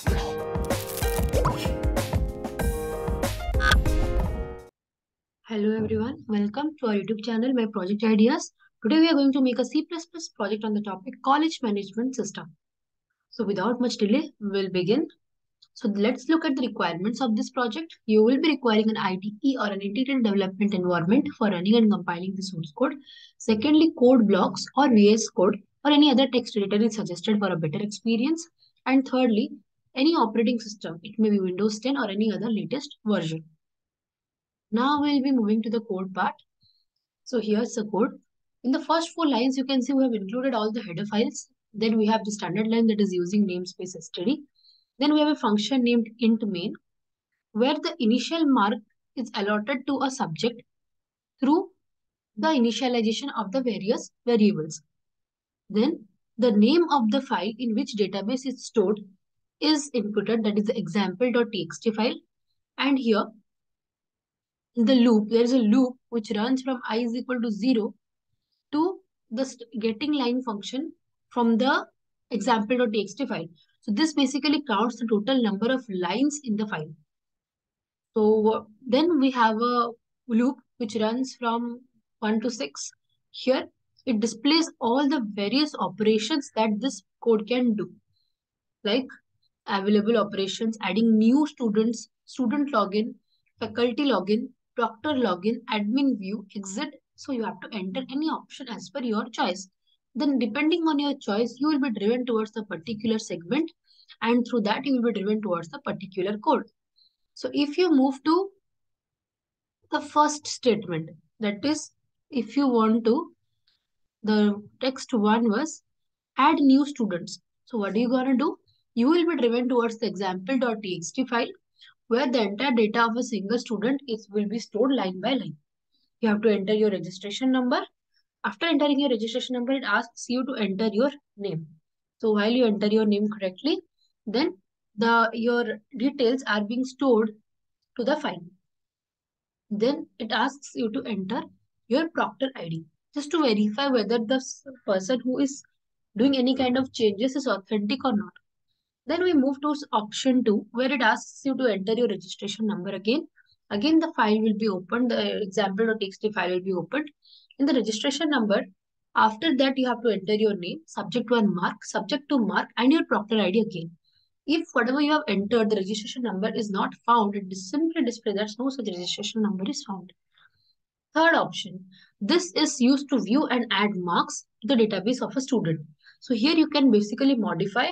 Hello everyone, welcome to our YouTube channel, My Project Ideas. Today we are going to make a C++ project on the topic College Management System. So without much delay, we will begin. So let's look at the requirements of this project. You will be requiring an IDE or an integrated development environment for running and compiling the source code. Secondly, Code Blocks or VS Code or any other text editor is suggested for a better experience. And thirdly, any operating system. It may be Windows 10 or any other latest version. Now we'll be moving to the code part. So here's the code. In the first four lines, you can see we have included all the header files. Then we have the standard line that is using namespace std. Then we have a function named int main, where the initial mark is allotted to a subject through the initialization of the various variables. Then the name of the file in which database is stored is inputted, that is the example.txt file. And here in the loop, there is a loop which runs from i is equal to 0 to the getting line function from the example.txt file. So this basically counts the total number of lines in the file. So then we have a loop which runs from 1 to 6. Here it displays all the various operations that this code can do. Like available operations, adding new students, student login, faculty login, proctor login, admin view, exit. So you have to enter any option as per your choice. Then depending on your choice, you will be driven towards the particular segment and through that you will be driven towards the particular code. So if you move to the first statement, that is if you want to, the text one was add new students. So what are you going to do? You will be driven towards the example.txt file where the entire data of a single student is will be stored line by line. You have to enter your registration number. After entering your registration number, it asks you to enter your name. So while you enter your name correctly, then the your details are being stored to the file. Then it asks you to enter your proctor ID just to verify whether the person who is doing any kind of changes is authentic or not. Then we move to option 2 where it asks you to enter your registration number again. Again, the file will be opened. The example.txt file will be opened. In the registration number, after that, you have to enter your name, subject to one mark, subject to mark, and your proctor ID again. If whatever you have entered, the registration number is not found, it simply displays that no such registration number is found. Third option, this is used to view and add marks to the database of a student. So here you can basically modify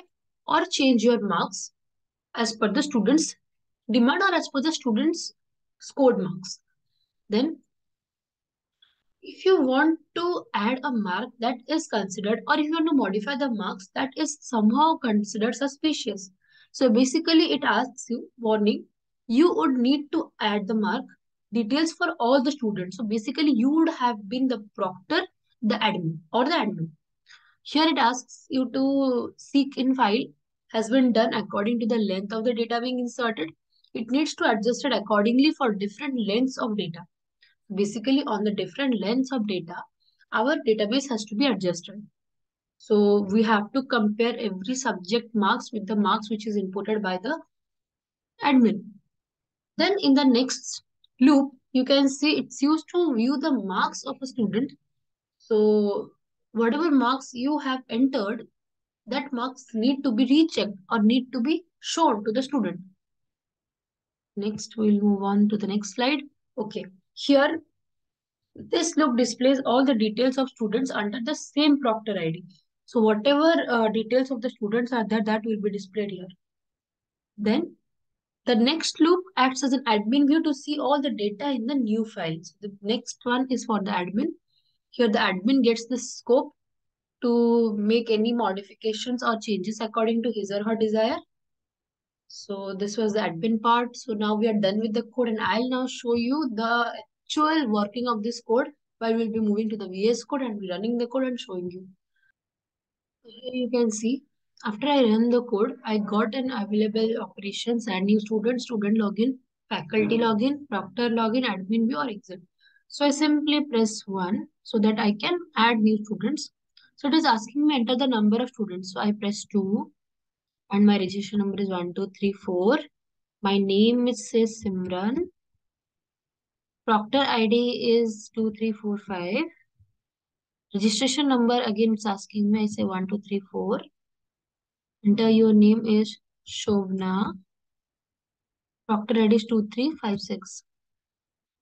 or change your marks as per the student's demand or as per the student's scored marks. Then if you want to add a mark that is considered or if you want to modify the marks that is somehow considered suspicious. So basically it asks you warning you would need to add the mark details for all the students. So basically you would have been the proctor, the admin or the admin. Here it asks you to seek in file has been done according to the length of the data being inserted. It needs to adjust it accordingly for different lengths of data. Basically, on the different lengths of data, our database has to be adjusted. So we have to compare every subject marks with the marks which is inputted by the admin. Then in the next loop, you can see it's used to view the marks of a student. So whatever marks you have entered, that marks need to be rechecked or need to be shown to the student. Next, we'll move on to the next slide. Okay, here, this loop displays all the details of students under the same proctor ID. So whatever uh, details of the students are there, that will be displayed here. Then the next loop acts as an admin view to see all the data in the new files. The next one is for the admin. Here the admin gets the scope to make any modifications or changes according to his or her desire. So this was the admin part. So now we are done with the code and I'll now show you the actual working of this code while we'll be moving to the VS code and be running the code and showing you. Here you can see after I run the code, I got an available operations and new student, student login, faculty hmm. login, proctor login, admin view or exit. So I simply press 1 so that I can add new students. So it is asking me enter the number of students. So I press 2. and my registration number is 1234. My name is says Simran. Proctor ID is 2345. Registration number again it's asking me. I say 1234. Enter your name is Shovna. Proctor ID is 2356.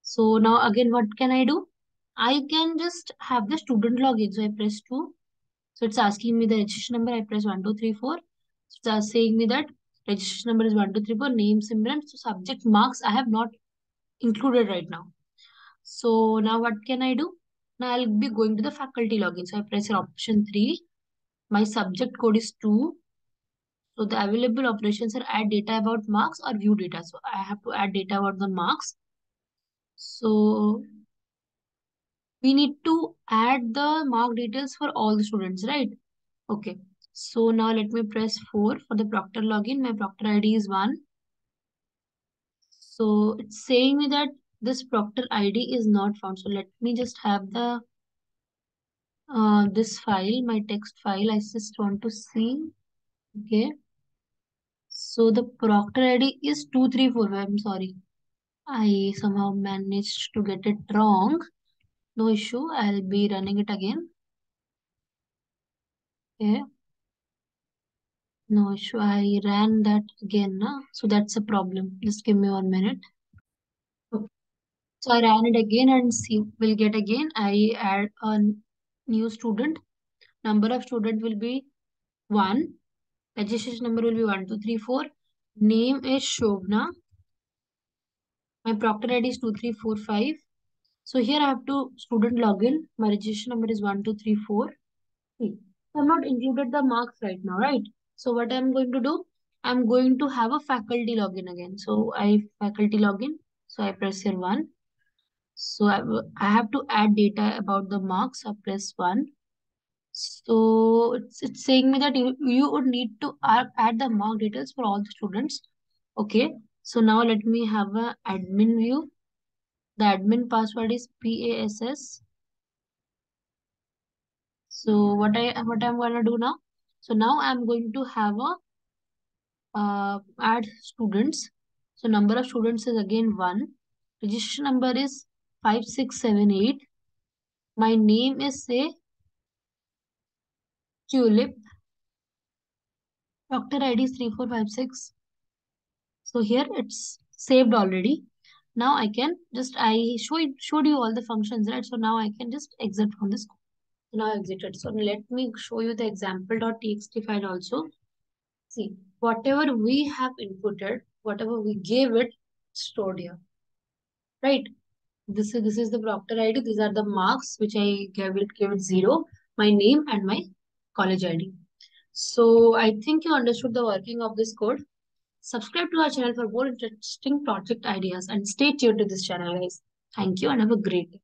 So now again what can I do? I can just have the student login. So I press 2. So it's asking me the registration number. I press 1234. So it's saying me that registration number is 1234. Name Simran. So subject marks I have not included right now. So now what can I do? Now I'll be going to the faculty login. So I press option 3. My subject code is 2. So the available operations are add data about marks or view data. So I have to add data about the marks. So we need to add the mark details for all the students, right? Okay. So now let me press 4 for the Proctor login. My Proctor ID is 1. So it's saying me that this Proctor ID is not found. So let me just have the uh, this file, my text file. I just want to see. Okay. So the Proctor ID is 234. I'm sorry. I somehow managed to get it wrong. No issue. I'll be running it again. Okay. No issue. I ran that again. Na? So that's a problem. Just give me one minute. Okay. So I ran it again and see we'll get again. I add a new student. Number of student will be 1. Registration number will be 1, 2, 3, 4. Name is Shobna. My proctor ID is 2345. So here I have to student login. My registration number is 1234. See, I'm not included the marks right now, right? So what I'm going to do, I'm going to have a faculty login again. So I faculty login. So I press here 1. So I, I have to add data about the marks. I press 1. So it's, it's saying me that you, you would need to add, add the mark details for all the students. Okay. So now let me have a admin view. The admin password is PASS. So what I what I'm gonna do now? So now I'm going to have a uh, add students. So number of students is again one. Registration number is five six seven eight. My name is say Tulip. Proctor ID is three four five six. So here it's saved already. Now I can just, I showed, showed you all the functions, right? So now I can just exit from this. Now I exited. So let me show you the example.txt file also. See, whatever we have inputted, whatever we gave it, stored here. Right? This is this is the proctor ID. These are the marks which I gave it, gave it zero, my name and my college ID. So I think you understood the working of this code. Subscribe to our channel for more interesting project ideas and stay tuned to this channel guys. Thank you and have a great day.